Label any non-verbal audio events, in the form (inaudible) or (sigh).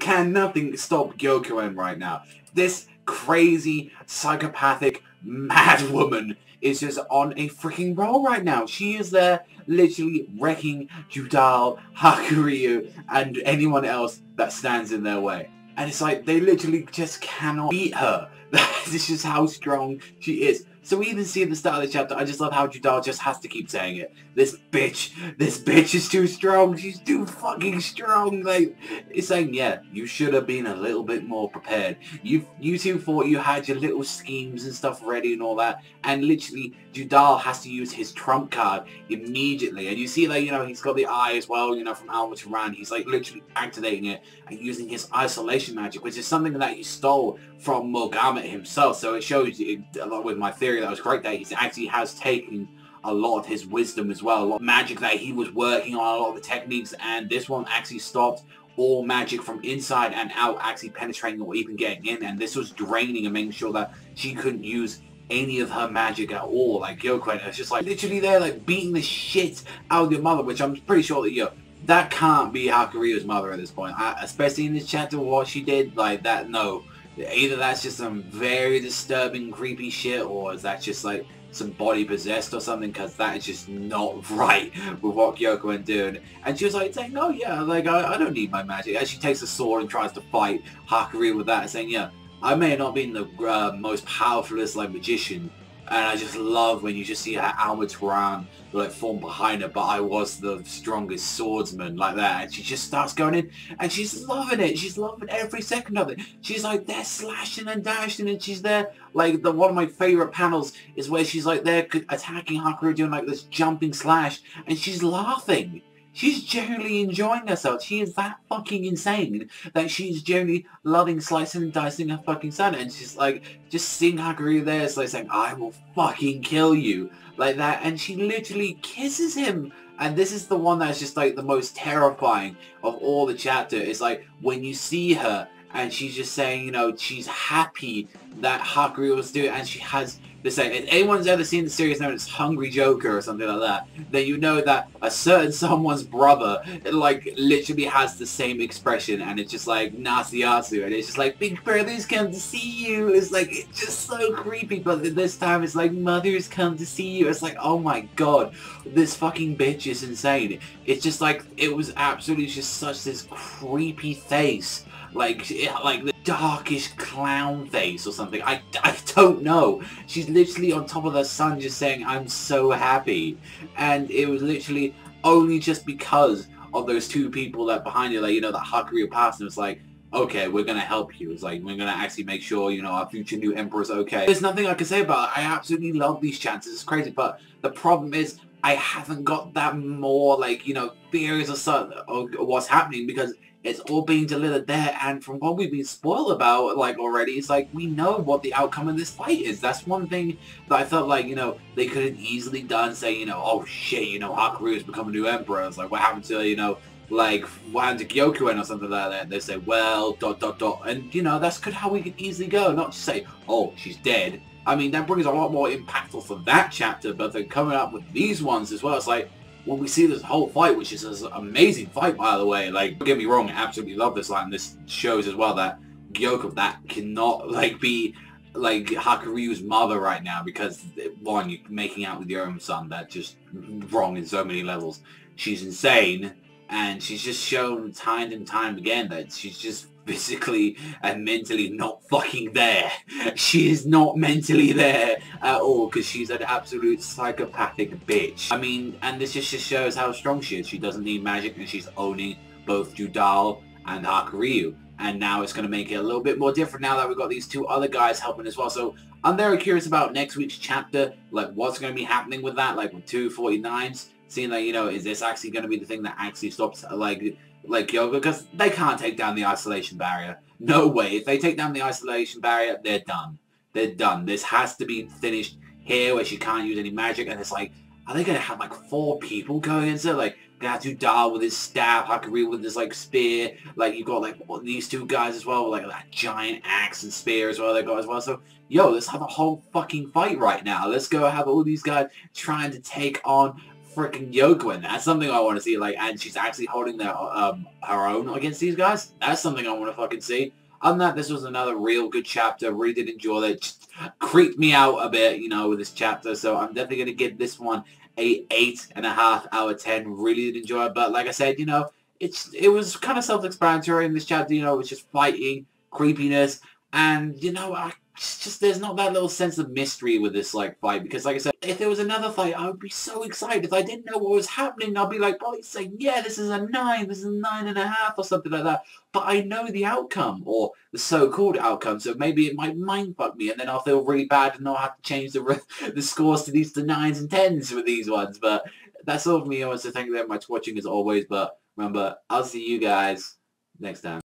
can nothing stop Gyokuen right now. This crazy, psychopathic, mad woman is just on a freaking roll right now. She is there literally wrecking Judal, Hakuryu, and anyone else that stands in their way. And it's like, they literally just cannot beat her. (laughs) this is how strong she is. So we even see at the start of the chapter, I just love how Judal just has to keep saying it. This bitch, this bitch is too strong. She's too fucking strong. Like, it's saying, yeah, you should have been a little bit more prepared. You you two thought you had your little schemes and stuff ready and all that. And literally, Judal has to use his trump card immediately. And you see that, you know, he's got the eye as well, you know, from Alma Torran. He's like literally activating it and using his isolation magic, which is something that he stole from Himself. So it shows, you, along with my theory, that was great that he actually has taken a lot of his wisdom as well, a lot of magic that he was working on, a lot of the techniques, and this one actually stopped all magic from inside and out actually penetrating or even getting in, and this was draining and making sure that she couldn't use any of her magic at all. Like Gyokuen, it's just like literally there, like beating the shit out of your mother, which I'm pretty sure that yo, that can't be Hakuryu's mother at this point. I, especially in this chapter, what she did, like that, no. Either that's just some very disturbing, creepy shit, or is that just like some body possessed or something? Because that is just not (laughs) right with what Gyokuen doing. And she was like saying, "No, yeah, like I, I don't need my magic." And she takes a sword and tries to fight Hakuryu with that, saying, "Yeah, I may not been the uh, most powerful like magician, and I just love when you just see her Alma Torran like form behind her, but I was the strongest swordsman like that. And she just starts going in and she's loving it. She's loving every second of it. She's like there slashing and dashing and she's there like the one of my favorite panels is where she's like there attacking Hakuryu doing like this jumping slash and she's laughing. She's genuinely enjoying herself. She is that fucking insane that she's genuinely loving slicing and dicing her fucking son. And she's like, just seeing there, it's like saying, I will fucking kill you. Like that. And she literally kisses him. And this is the one that's just like the most terrifying of all the chapter. It's like when you see her and she's just saying, you know, she's happy that Hakuryu was doing and she has the same. If anyone's ever seen the series known as Hungry Joker or something like that, then you know that a certain (laughs) someone's brother, like, literally has the same expression, and it's just like Nasiatsu, and it's just like, big brother's come to see you. It's like, it's just so creepy, but this time it's like, mother's come to see you. It's like, oh my god, this fucking bitch is insane. It's just like, it was absolutely just such this creepy face like like the darkest clown face or something. I, I don't know. She's literally on top of the son just saying, I'm so happy. And it was literally only just because of those two people that behind you, like, you know, that Hakuryu passed and was like, okay, we're going to help you. It's like, we're going to actually make sure, you know, our future new emperor's okay. There's nothing I can say about it. I absolutely love these chances. It's crazy. But the problem is, I haven't got that more, like, you know, theories or of what's happening because it's all being delivered there and from what we've been spoiled about like already it's like we know what the outcome of this fight is. That's one thing that I felt like you know they could have easily done say you know oh shit you know Hakuryu has become a new emperor. It's like what happened to you know like Wanda Gyokuen or something like that? They say well dot dot dot. And you know that's good how we could easily go. Not to say oh she's dead. I mean that brings a lot more impactful for that chapter but then coming up with these ones as well it's like when we see this whole fight, which is an amazing fight, by the way, like, don't get me wrong, I absolutely love this line. This shows as well that Gyoko, that cannot, (laughs) like, be, like, Hakuryu's mother right now, because, one, you're making out with your own son, that's just wrong in so many levels. She's insane, and she's just shown time and time again that she's just physically and mentally not fucking there. She is not mentally there at all because she's an absolute psychopathic bitch. I mean, and this just shows how strong she is. She doesn't need magic and she's owning both Judal and Hakuryu. And now it's going to make it a little bit more different now that we've got these two other guys helping as well. So I'm very curious about next week's chapter, like what's going to be happening with that, like with 249s. Seeing that, you know, is this actually going to be the thing that actually stops, like, like Yoga because they can't take down the isolation barrier. No way. If they take down the isolation barrier, they're done. They're done. This has to be finished here where she can't use any magic and it's like, are they going to have like four people going into? Like, Judal with his staff, Hakuryu with his like spear, like you've got like these two guys as well, with, like that giant axe and spear as well they got as well. So yo, let's have a whole fucking fight right now. Let's go have all these guys trying to take on freaking Gyokuen. That's something I want to see. Like, and she's actually holding their um her own against these guys. That's something I want to fucking see. Other that, this was another real good chapter. Really did enjoy it. Just creeped me out a bit, you know, with this chapter. So I'm definitely gonna give this one a eight and a half out of ten. Really did enjoy it. But like I said, you know, it's it was kind of self-explanatory in this chapter. You know, it was just fighting, creepiness, and you know, I just there's not that little sense of mystery with this like fight because like I said, if there was another fight, I would be so excited. If I didn't know what was happening, I'd be like, probably saying, yeah, this is a nine, this is a nine and a half or something like that. But I know the outcome or the so-called outcome, so maybe it might mind fuck me, and then I'll feel really bad and I'll have to change the (laughs) the scores to these to nines and tens with these ones. But that's all for me. I want to thank you very much for watching as always. But remember, I'll see you guys next time.